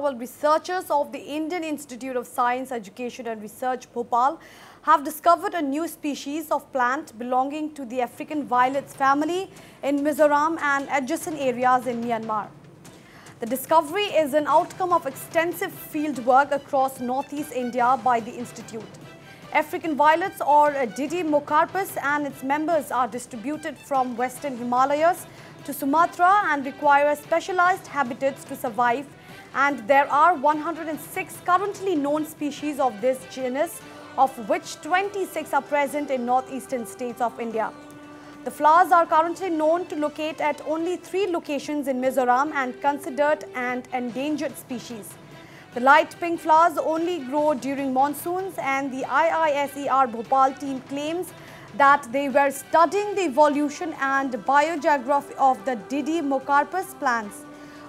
Well, researchers of the Indian Institute of Science, Education and Research, Bhopal, have discovered a new species of plant belonging to the African violets family in Mizoram and adjacent areas in Myanmar. The discovery is an outcome of extensive field work across northeast India by the institute. African violets or Didymocarpus and its members are distributed from western Himalayas to Sumatra and require specialized habitats to survive and there are 106 currently known species of this genus of which 26 are present in northeastern states of India. The flowers are currently known to locate at only three locations in Mizoram and considered an endangered species. The light pink flowers only grow during monsoons and the IISER Bhopal team claims that they were studying the evolution and biogeography of the Didi Didymocarpus plants.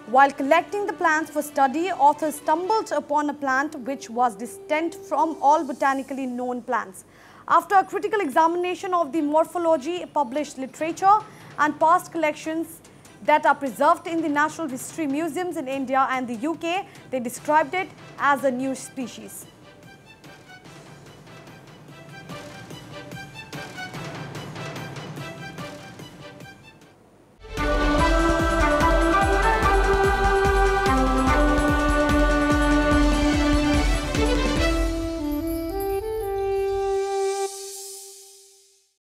While collecting the plants for study, authors stumbled upon a plant which was distinct from all botanically known plants. After a critical examination of the morphology, published literature and past collections that are preserved in the National History Museums in India and the UK, they described it as a new species.